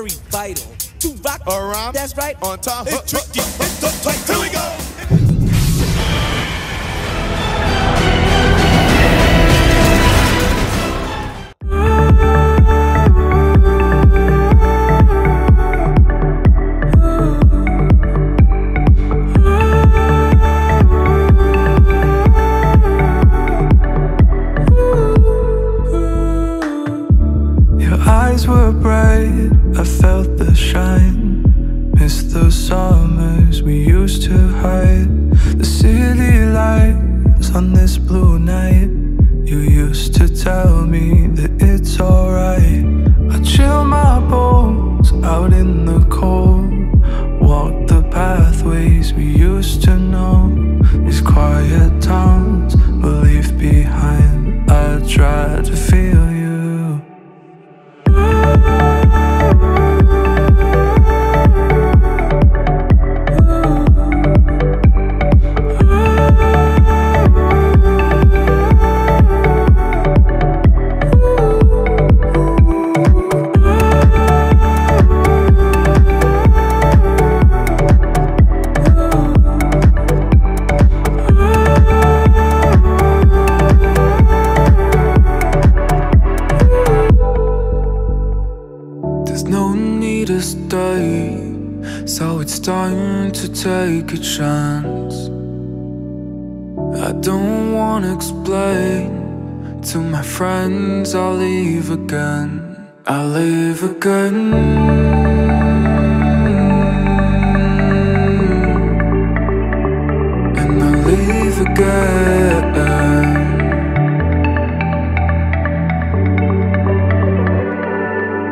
very vital to rock Around. That's right. On top. It's tricky. It's the. Here we go. Eyes were bright, I felt the shine. Missed the summers we used to hide. The city lights on this blue night. You used to tell me that it's alright. I chill my bones out in the cold. Walk the pathways we used to know. These quiet towns we leave behind. I try to feel to stay, so it's time to take a chance. I don't wanna explain to my friends, I'll leave again. I'll leave again. And I'll leave again.